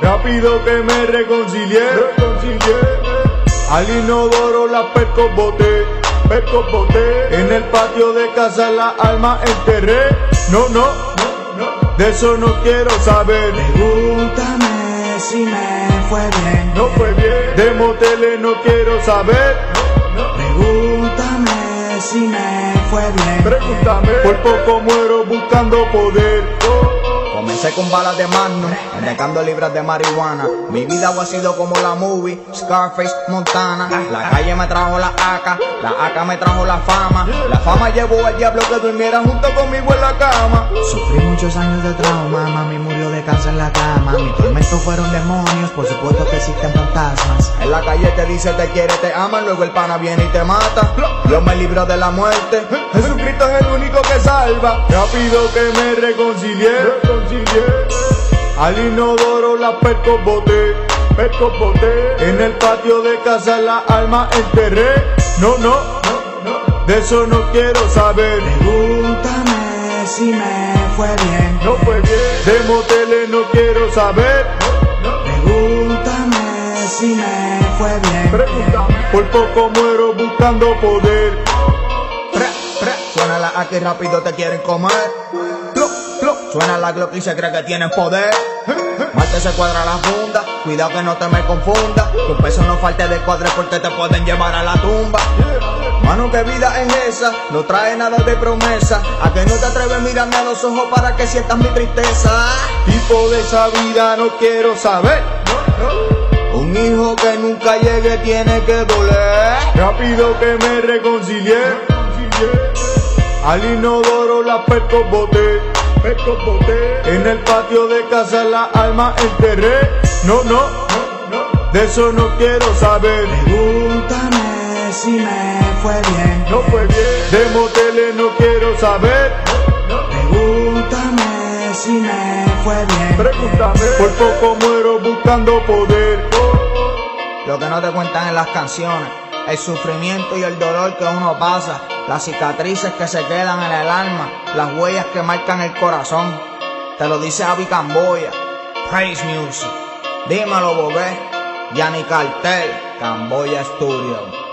Rápido que me reconcilié, reconcilié. Al inodoro la perco boté, perco boté. En el patio de casa la alma enterré. No, no, no, no. De eso no quiero saber. Pregúntame si me fue bien. No fue bien. De moteles no quiero saber. Pregúntame si me fue bien. Pregúntame. Por poco muero buscando poder. Comencé con balas de Magnum, dejando libras de marihuana. Mi vida ha sido como la movie, Scarface, Montana. La calle me trajo la AK, la AK me trajo la fama. La fama llevó al diablo que durmiera junto conmigo en la cama. Muchos años de trauma, mami murió de cáncer en la cama. Mi tormento fueron demonios, por supuesto que existen fantasmas. En la calle te dice te quiere, te ama, luego el pana viene y te mata. Dios me libró de la muerte, Jesucristo es el único que salva. Rápido que me reconcilié, reconcilié. Al inodoro la perco boté, perco boté. En el patio de casa la alma enterré. No, no, no, no. De eso no quiero saber. Pregúntame si me fue bien. No fue bien. De moteles no quiero saber. Pregúntame si me fue bien. Pregúntame. Por poco muero buscando poder. Pre, pre, suena la AK y rápido te quieren comer. Suena la Glock y se cree que tienen poder. Marte se cuadra la funda, cuidado que no te me confunda. Tu peso no falte de cuadre porque te pueden llevar a la tumba. Mano, qué vida es esa, no trae nada de promesa. A que no te atreves, mírame a los ojos para que sientas mi tristeza. Tipo de esa vida no quiero saber. Un hijo que nunca llegue tiene que doler. Rápido que me reconcilié. Al inodoro la perco boté, En el patio de casa la alma enterré. No, no, no, no. De eso no quiero saber. Pregúntame si me fue bien. No fue bien. De moteles no quiero saber. Pregúntame si me fue bien. Pregúntame. Por poco muero buscando poder. Lo que no te cuentan en las canciones, el sufrimiento y el dolor que uno pasa, las cicatrices que se quedan en el alma, las huellas que marcan el corazón. Te lo dice Avi Camboya, Praise Music. Dímelo, Bobé, Yanni Cartel, Camboya Studio.